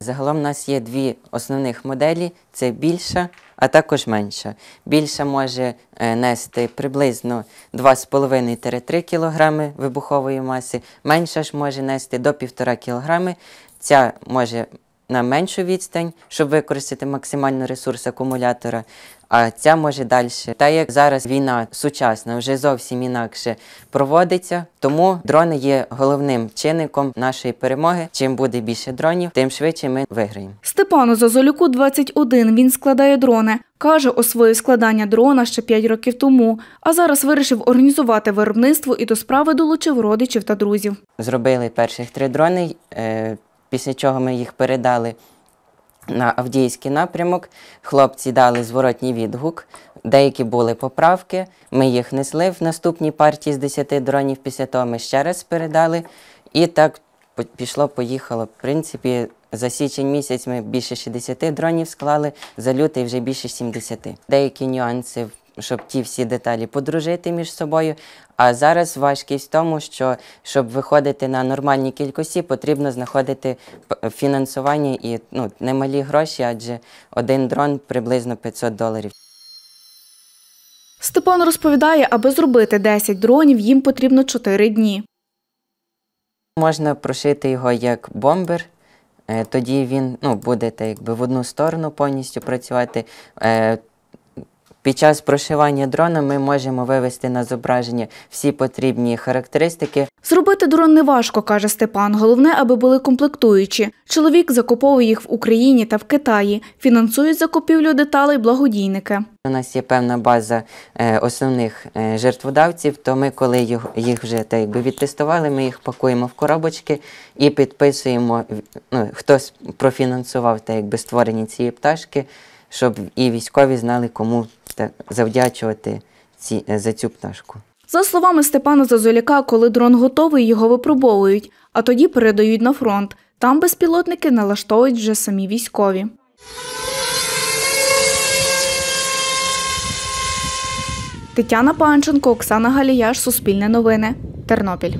Загалом у нас є дві основних моделі: це більша, а також менша. Більша може е, нести приблизно 2,5-3 кг вибухової маси, менша ж може нести до 1,5 кг. Ця може на меншу відстань, щоб використати максимально ресурс акумулятора. А ця може далі. Та як зараз війна сучасна вже зовсім інакше проводиться, тому дрони є головним чинником нашої перемоги. Чим буде більше дронів, тим швидше ми виграємо. Степану Зазолюку 21, він складає дрони. Каже, освоїв складання дрона ще 5 років тому, а зараз вирішив організувати виробництво і до справи долучив родичів та друзів. Зробили перших три дрони, е, після чого ми їх передали на Авдіївський напрямок. Хлопці дали зворотній відгук. Деякі були поправки. Ми їх несли в наступній партії з 10 дронів. Після того ми ще раз передали. І так пішло, поїхало. В принципі, за січень місяць ми більше 60 дронів склали, за лютий вже більше 70. Деякі нюанси, щоб ті всі деталі подружити між собою. А зараз важкість в тому, що щоб виходити на нормальні кількості, потрібно знаходити фінансування і ну, немалі гроші, адже один дрон приблизно 500 доларів. Степан розповідає, аби зробити 10 дронів, їм потрібно 4 дні. Можна прошити його як бомбер, е, тоді він ну, буде так, якби в одну сторону повністю працювати. Під час прошивання дрона ми можемо вивести на зображення всі потрібні характеристики. Зробити дрон не важко, каже Степан. Головне, аби були комплектуючі. Чоловік закуповує їх в Україні та в Китаї. Фінансують закупівлю деталей благодійники. У нас є певна база е, основних е, жертводавців, то ми, коли їх, вже так, якби відтестували, ми їх пакуємо в коробочки і підписуємо, ну, хтось профінансував так, якби, створення цієї пташки, щоб і військові знали, кому завдячувати ці, е, за цю пташку. За словами Степана Зазоляка, коли дрон готовий, його випробовують, а тоді передають на фронт. Там безпілотники налаштовують вже самі військові. Тетяна Панченко, Оксана Галіяш, Суспільне новини, Тернопіль.